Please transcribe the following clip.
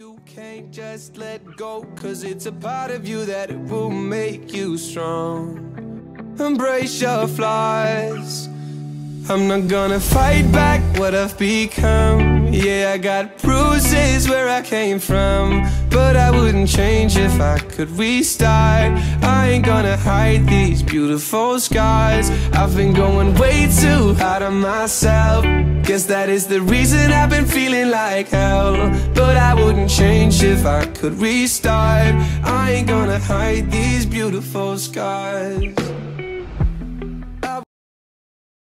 You can't just let go, cause it's a part of you that will make you strong. Embrace your flaws. I'm not gonna fight back what I've become. Yeah, I got bruises where I came from. But I wouldn't change if I could restart. I ain't gonna hide these beautiful scars. I've been going way too hard on myself. Guess that is the reason I've been feeling like hell. But I wouldn't change if I could restart. I ain't gonna hide these beautiful scars.